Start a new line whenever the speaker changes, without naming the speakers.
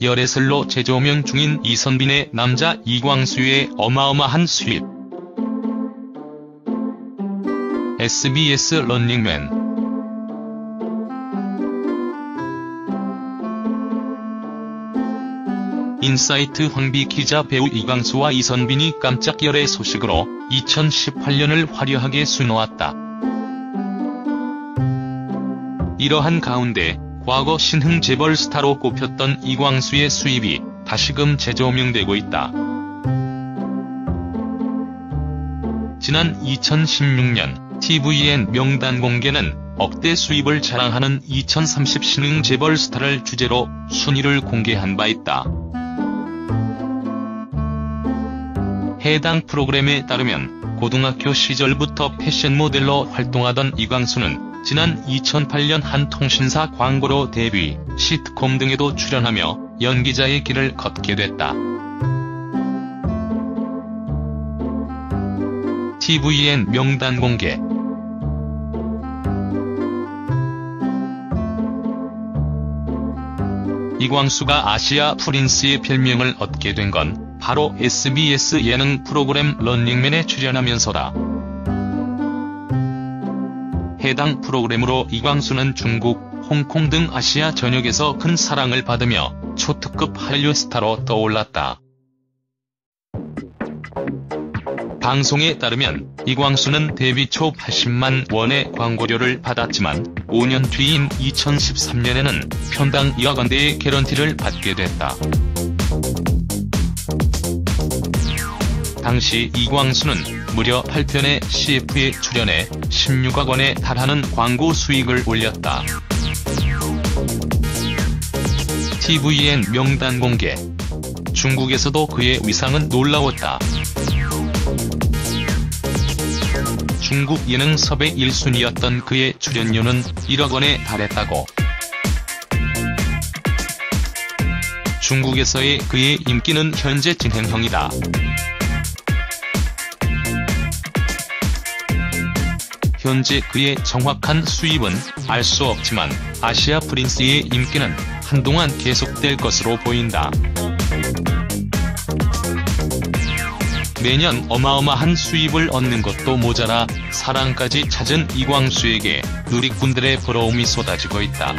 열애설로 재조명 중인 이선빈의 남자 이광수의 어마어마한 수입. SBS 런닝맨 인사이트 황비 기자 배우 이광수와 이선빈이 깜짝 열애 소식으로 2018년을 화려하게 수놓았다. 이러한 가운데 과거 신흥 재벌 스타로 꼽혔던 이광수의 수입이 다시금 재조명되고 있다. 지난 2016년 tvN 명단 공개는 억대 수입을 자랑하는 2030 신흥 재벌 스타를 주제로 순위를 공개한 바 있다. 해당 프로그램에 따르면 고등학교 시절부터 패션 모델로 활동하던 이광수는 지난 2008년 한 통신사 광고로 데뷔, 시트콤 등에도 출연하며 연기자의 길을 걷게 됐다. tvN 명단 공개 이광수가 아시아 프린스의 별명을 얻게 된 건 바로 SBS 예능 프로그램 런닝맨에 출연하면서다. 해당 프로그램으로 이광수는 중국, 홍콩 등 아시아 전역에서 큰 사랑을 받으며 초특급 한류 스타로 떠올랐다. 방송에 따르면 이광수는 데뷔 초 80만 원의 광고료를 받았지만 5년 뒤인 2013년에는 편당 2억 원대의 개런티를 받게 됐다. 당시 이광수는 무려 8편의 CF에 출연해 16억 원에 달하는 광고 수익을 올렸다. tvN 명단 공개 중국에서도 그의 위상은 놀라웠다. 중국 예능 섭외 1순위였던 그의 출연료는 1억 원에 달했다고. 중국에서의 그의 인기는 현재 진행형이다. 현재 그의 정확한 수입은 알 수 없지만 아시아 프린스의 인기는 한동안 계속될 것으로 보인다. 매년 어마어마한 수입을 얻는 것도 모자라 사랑까지 찾은 이광수에게 누리꾼들의 부러움이 쏟아지고 있다.